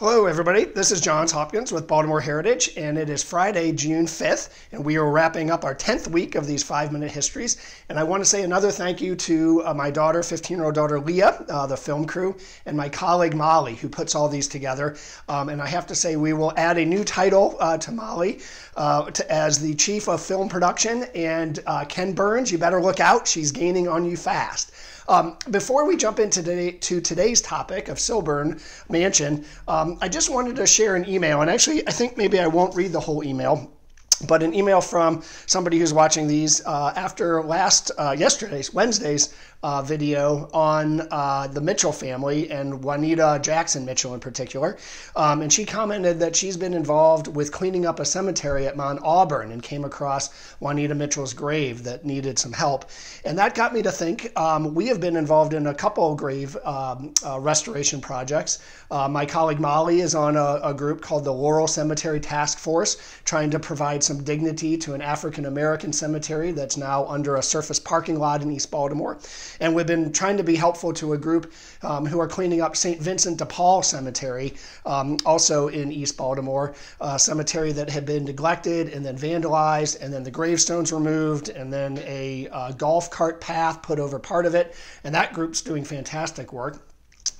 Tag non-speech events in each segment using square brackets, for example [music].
Hello, everybody. This is Johns Hopkins with Baltimore Heritage, and it is Friday, June 5th, and we are wrapping up our 10th week of these five minute histories. And I want to say another thank you to uh, my daughter, 15 year old daughter Leah, uh, the film crew, and my colleague Molly, who puts all these together. Um, and I have to say, we will add a new title uh, to Molly uh, to, as the chief of film production. And uh, Ken Burns, you better look out, she's gaining on you fast. Um, before we jump into today, to today's topic of Cylburn Mansion, um, I just wanted to share an email. And actually, I think maybe I won't read the whole email but an email from somebody who's watching these uh, after last uh, yesterday's Wednesday's uh, video on uh, the Mitchell family and Juanita Jackson Mitchell in particular. Um, and she commented that she's been involved with cleaning up a cemetery at Mount Auburn and came across Juanita Mitchell's grave that needed some help. And that got me to think um, we have been involved in a couple grave um, uh, restoration projects. Uh, my colleague Molly is on a, a group called the Laurel Cemetery Task Force, trying to provide some dignity to an African American cemetery that's now under a surface parking lot in East Baltimore. And we've been trying to be helpful to a group um, who are cleaning up St. Vincent de Paul Cemetery, um, also in East Baltimore, a cemetery that had been neglected and then vandalized, and then the gravestones removed, and then a uh, golf cart path put over part of it. And that group's doing fantastic work.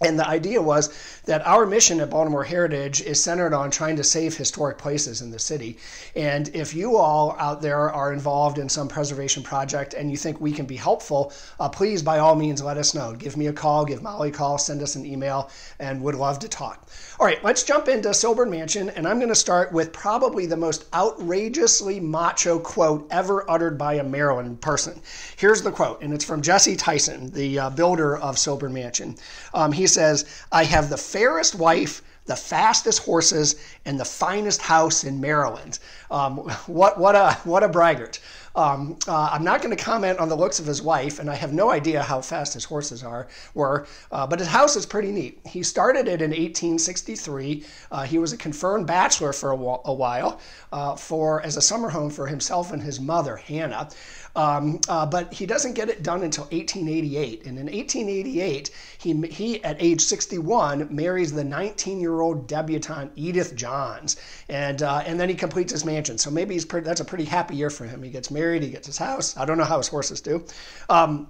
And the idea was that our mission at Baltimore Heritage is centered on trying to save historic places in the city. And if you all out there are involved in some preservation project and you think we can be helpful, uh, please by all means let us know. Give me a call, give Molly a call, send us an email, and would love to talk. All right, let's jump into Cylburn Mansion. And I'm going to start with probably the most outrageously macho quote ever uttered by a Maryland person. Here's the quote, and it's from Jesse Tyson, the uh, builder of Cylburn Mansion. Um, he says, I have the fairest wife, the fastest horses, and the finest house in Maryland. Um, [laughs] what, what, a, what a braggart. Um, uh, I'm not going to comment on the looks of his wife, and I have no idea how fast his horses are were, uh, but his house is pretty neat. He started it in 1863. Uh, he was a confirmed bachelor for a, while, uh, for as a summer home for himself and his mother, Hannah. Um, uh, but he doesn't get it done until 1888. And in 1888, he, he at age 61 marries the 19 year old debutante Edith Johns. And, uh, and then he completes his mansion. So maybe he's that's a pretty happy year for him. He gets married, he gets his house. I don't know how his horses do. Um,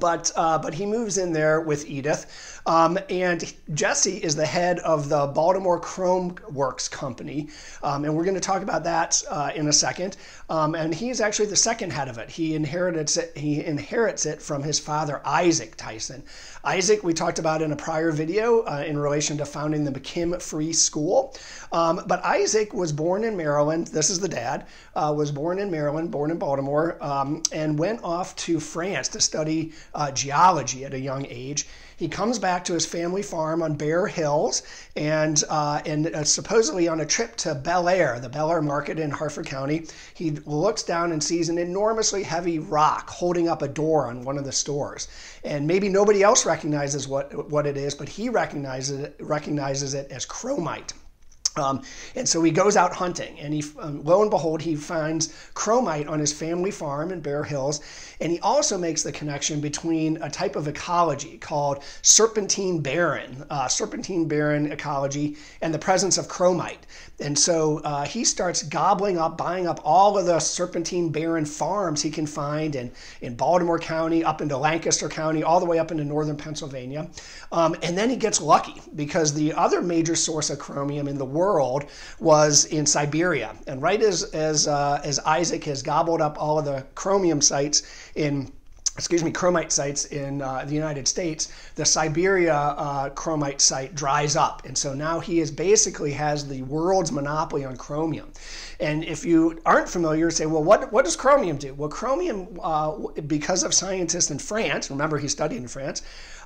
but uh, but he moves in there with Edith, um, and Jesse is the head of the Baltimore Chrome Works Company, um, and we're going to talk about that uh, in a second. Um, and he's actually the second head of it. He inherits it. He inherits it from his father Isaac Tyson. Isaac, we talked about in a prior video uh, in relation to founding the McKim Free School. Um, but Isaac was born in Maryland. This is the dad. Uh, was born in Maryland, born in Baltimore, um, and went off to France to study uh, geology at a young age. He comes back to his family farm on Bare Hills and, uh, and uh, supposedly on a trip to Bel Air, the Bel Air market in Harford County. He looks down and sees an enormously heavy rock holding up a door on one of the stores. And maybe nobody else recognizes what, what it is, but he recognizes it, recognizes it as chromite. Um, and so he goes out hunting, and he, um, lo and behold, he finds chromite on his family farm in Bare Hills. And he also makes the connection between a type of ecology called serpentine barren, uh, serpentine barren ecology, and the presence of chromite. And so uh, he starts gobbling up, buying up all of the serpentine barren farms he can find in, in Baltimore County, up into Lancaster County, all the way up into northern Pennsylvania. Um, and then he gets lucky because the other major source of chromium in the world world was in Siberia. And right as, as, uh, as Isaac has gobbled up all of the chromium sites in excuse me, chromite sites in uh, the United States, the Siberia uh, chromite site dries up. And so now he is basically has the world's monopoly on chromium. And if you aren't familiar, say, well, what, what does chromium do? Well, chromium, uh, because of scientists in France, remember he studied in France,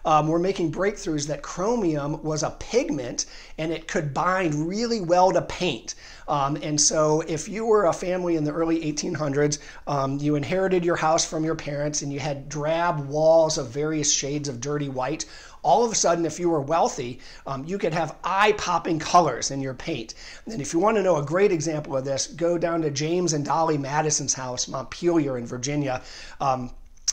um, were making breakthroughs that chromium was a pigment and it could bind really well to paint. Um, and so, if you were a family in the early 1800s, um, you inherited your house from your parents and you had drab walls of various shades of dirty white. All of a sudden, if you were wealthy, um, you could have eye popping colors in your paint. And if you want to know a great example of this, go down to James and Dolly Madison's house, Montpelier in Virginia. Um,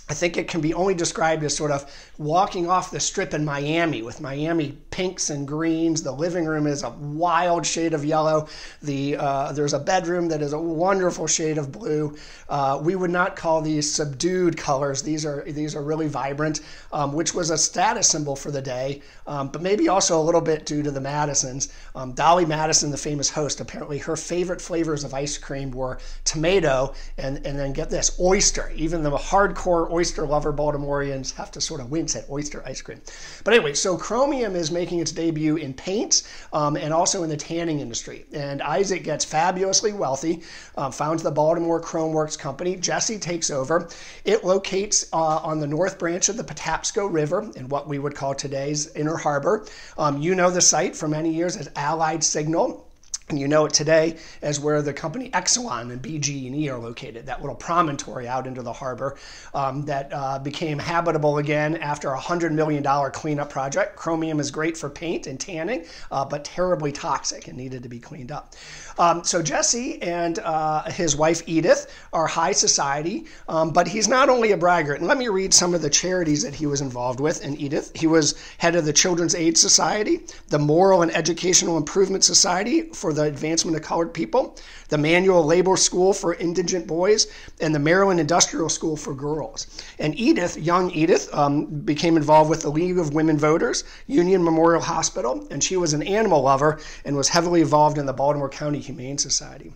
I think it can be only described as sort of walking off the strip in Miami with Miami pinks and greens. The living room is a wild shade of yellow. The uh, there's a bedroom that is a wonderful shade of blue. Uh, we would not call these subdued colors. These are these are really vibrant, um, which was a status symbol for the day, um, but maybe also a little bit due to the Madisons. Um, Dolly Madison, the famous host, apparently her favorite flavors of ice cream were tomato and and then get this oyster. Even the hardcore oyster lover Baltimoreans have to sort of wince at oyster ice cream. But anyway, so chromium is making its debut in paints um, and also in the tanning industry. And Isaac gets fabulously wealthy, uh, founds the Baltimore Chrome Works Company. Jesse takes over. It locates uh, on the north branch of the Patapsco River in what we would call today's Inner Harbor. Um, you know the site for many years as Allied Signal. And you know it today as where the company Exelon and BG&E are located, that little promontory out into the harbor um, that uh, became habitable again after a $100 million cleanup project. Chromium is great for paint and tanning, uh, but terribly toxic and needed to be cleaned up. Um, so Jesse and uh, his wife Edith are high society, um, but he's not only a braggart. And let me read some of the charities that he was involved with in Edith. He was head of the Children's Aid Society, the Moral and Educational Improvement Society for the Advancement of Colored People, the Manual Labor School for Indigent Boys, and the Maryland Industrial School for Girls. And Edith, young Edith, um, became involved with the League of Women Voters, Union Memorial Hospital, and she was an animal lover and was heavily involved in the Baltimore County Humane Society.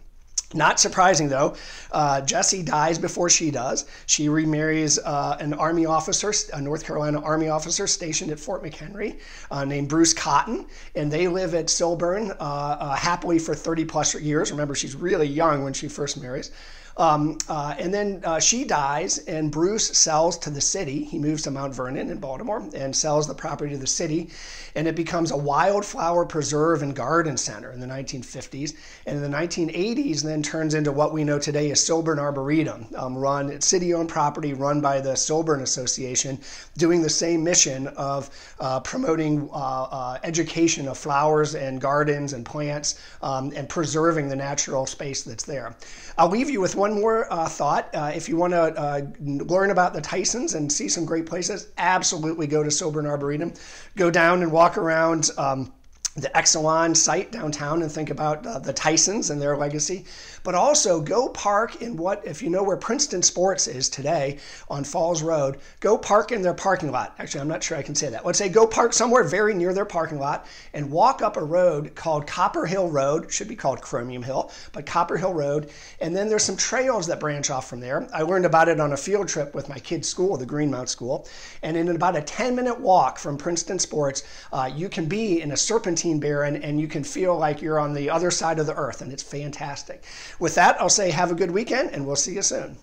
Not surprising though, uh, Jesse dies before she does. She remarries uh, an Army officer, a North Carolina Army officer stationed at Fort McHenry uh, named Bruce Cotton, and they live at Cylburn uh, uh, happily for 30 plus years. Remember, she's really young when she first marries. Um, uh, and then uh, she dies, and Bruce sells to the city. He moves to Mount Vernon in Baltimore and sells the property to the city. And it becomes a wildflower preserve and garden center in the 1950s. And in the 1980s, then turns into what we know today as Cylburn Arboretum, um, run city owned property run by the Cylburn Association, doing the same mission of uh, promoting uh, uh, education of flowers and gardens and plants um, and preserving the natural space that's there. I'll leave you with one more uh, thought. Uh, if you want to uh, learn about the Tysons and see some great places, absolutely go to Cylburn Arboretum. Go down and walk around. Um, the Exelon site downtown and think about uh, the Tysons and their legacy, but also go park in what, if you know where Princeton Sports is today on Falls Road, go park in their parking lot. Actually, I'm not sure I can say that. Let's say go park somewhere very near their parking lot and walk up a road called Copper Hill Road, should be called Chromium Hill, but Copper Hill Road. And then there's some trails that branch off from there. I learned about it on a field trip with my kids' school, the Greenmount School. And in about a 10 minute walk from Princeton Sports, uh, you can be in a serpentine Barren and you can feel like you're on the other side of the earth, and it's fantastic. With that, I'll say have a good weekend, and we'll see you soon.